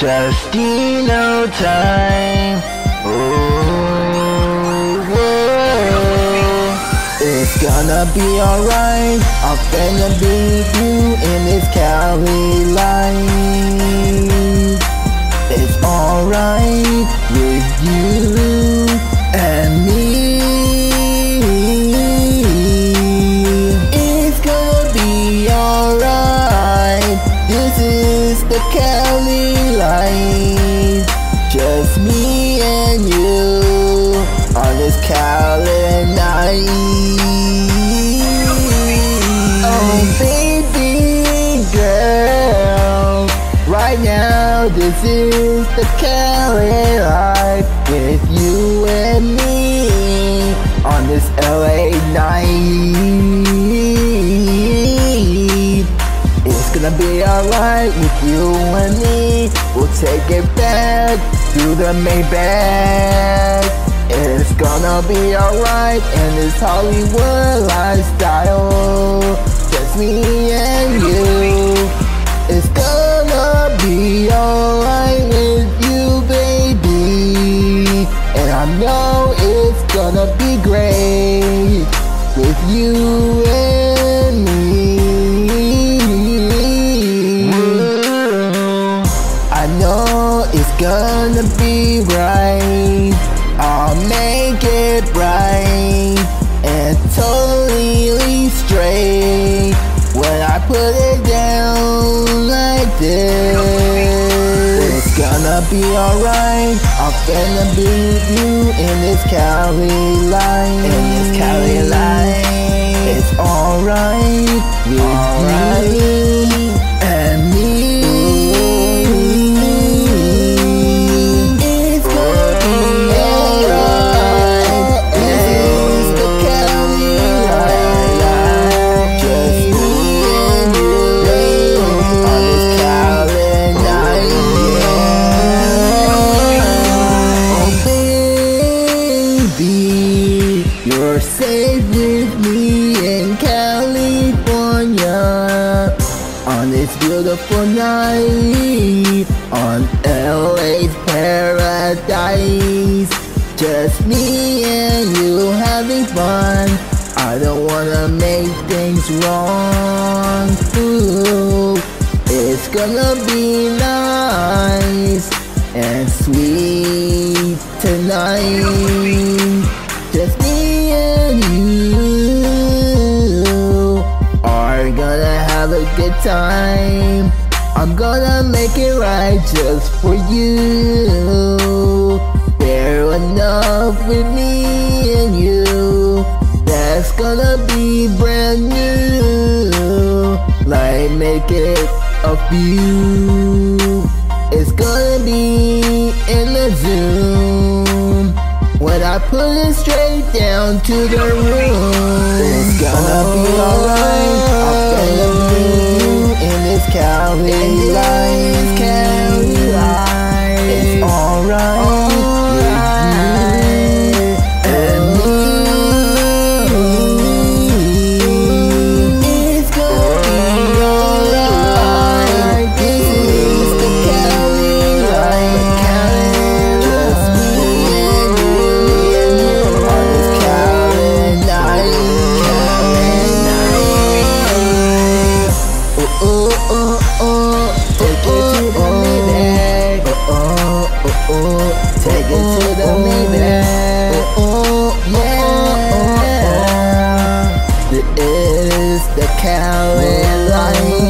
Just in no time. Oh, whoa. It's gonna be alright. I'm gonna be you in this Cali life. It's alright with you and me. It's gonna be alright. This is the Cali life. Just me and you on this Cali night. Oh, baby girl. Right now, this is the Cali life with you and me on this LA night. Gonna be alright with you and me. We'll take it back through the Maybach. It's gonna be alright in this Hollywood lifestyle. Just me and you. It's gonna be alright with you, baby. And I know it's gonna be gonna be right. I'll make it right and totally straight when I put it down like this. It's gonna be alright. I'm gonna be with you in this Cali life. In this Cali life. It's alright Baby, you're safe with me in California on this beautiful night on LA's paradise. Just me and you having fun. I don't wanna make things wrong. Ooh, it's gonna be nice and sweet tonight. Time. I'm gonna make it right just for you. Fair enough with me and you. That's gonna be brand new. Like make it a few. It's gonna be in the Zoom. When I put it straight down to the room, it's gonna be oh. alright. I'm gonna time